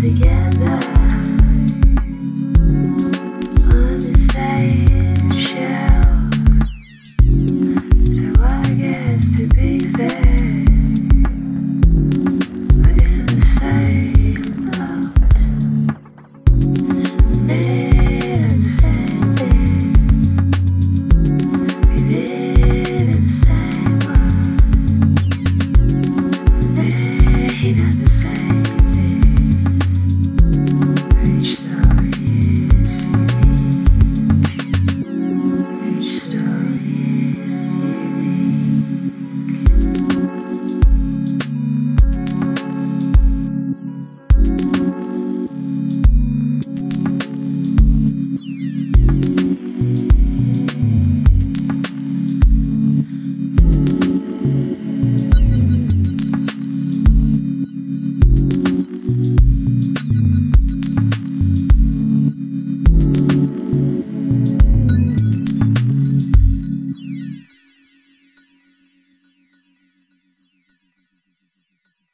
together.